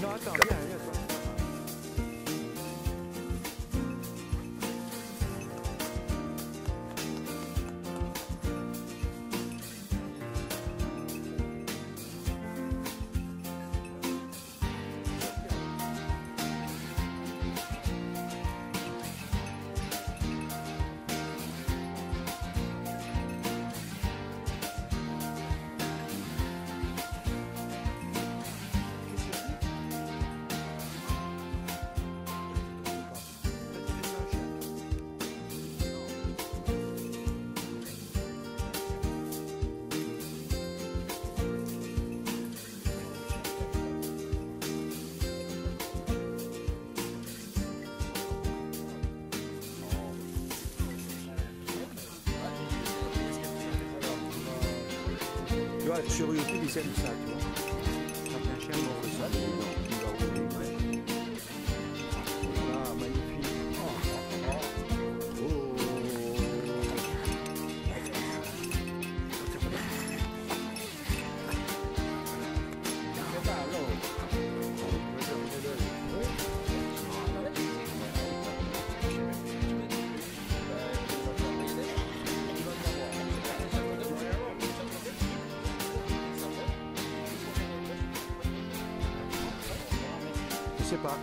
No, I thought, yeah. sur YouTube, ils aiment ça. sais pas.